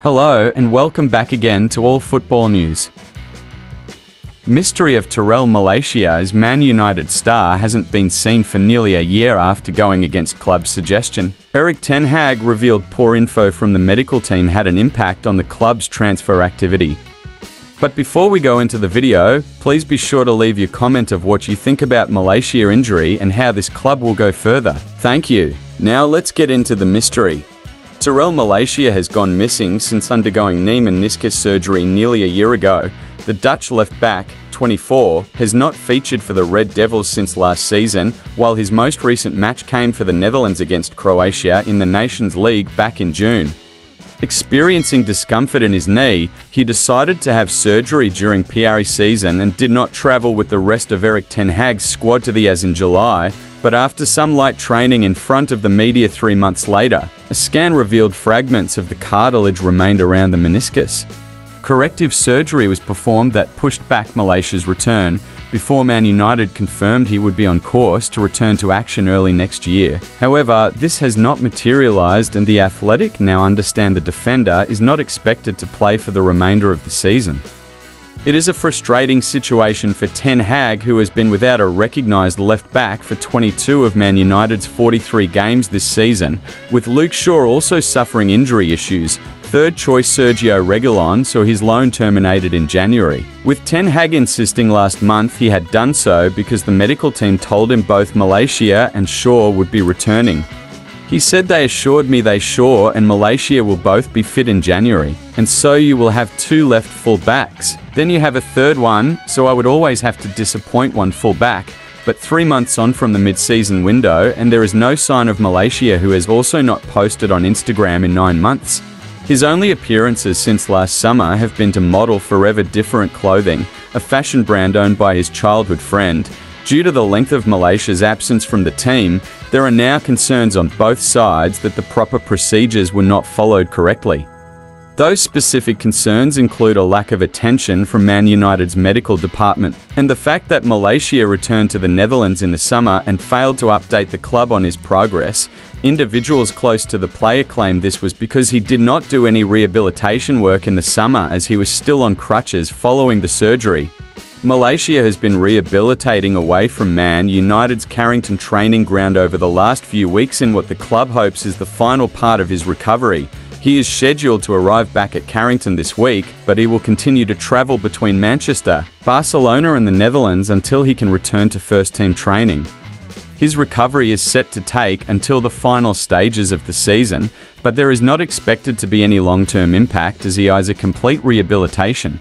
Hello and welcome back again to All Football News. Mystery of Tyrell Malacia as Man United star hasn't been seen for nearly a year after going against club suggestion. Erik Ten Hag revealed poor info from the medical team had an impact on the club's transfer activity. But before we go into the video, please be sure to leave your comment of what you think about Malacia injury and how this club will go further. Thank you. Now let's get into the mystery. Tyrell Malacia has gone missing since undergoing knee meniscus surgery nearly a year ago. The Dutch left back, 24, has not featured for the Red Devils since last season, while his most recent match came for the Netherlands against Croatia in the Nations League back in June. Experiencing discomfort in his knee, he decided to have surgery during PRE season and did not travel with the rest of Erik Ten Hag's squad to the AS in July, but after some light training in front of the media three months later, a scan revealed fragments of the cartilage remained around the meniscus. Corrective surgery was performed that pushed back Malacia's return, before Man United confirmed he would be on course to return to action early next year. However, this has not materialised and the Athletic now understand the defender is not expected to play for the remainder of the season. It is a frustrating situation for Ten Hag, who has been without a recognised left back for 22 of Man United's 43 games this season, with Luke Shaw also suffering injury issues, Third choice Sergio Reguilon saw his loan terminated in January, with Ten Hag insisting last month he had done so because the medical team told him both Malacia and Shaw would be returning. He said they assured me they Shaw and Malacia will both be fit in January, and so you will have two left full backs. Then you have a third one, so I would always have to disappoint one full back, but three months on from the mid-season window, and there is no sign of Malacia who has also not posted on Instagram in nine months. His only appearances since last summer have been to model Forever Different clothing, a fashion brand owned by his childhood friend. Due to the length of Malacia's absence from the team, there are now concerns on both sides that the proper procedures were not followed correctly. Those specific concerns include a lack of attention from Man United's medical department, and the fact that Malacia returned to the Netherlands in the summer and failed to update the club on his progress. Individuals close to the player claim this was because he did not do any rehabilitation work in the summer as he was still on crutches following the surgery. Malacia has been rehabilitating away from Man United's Carrington training ground over the last few weeks in what the club hopes is the final part of his recovery. He is scheduled to arrive back at Carrington this week, but he will continue to travel between Manchester, Barcelona and the Netherlands until he can return to first-team training. His recovery is set to take until the final stages of the season, but there is not expected to be any long-term impact as he eyes a complete rehabilitation.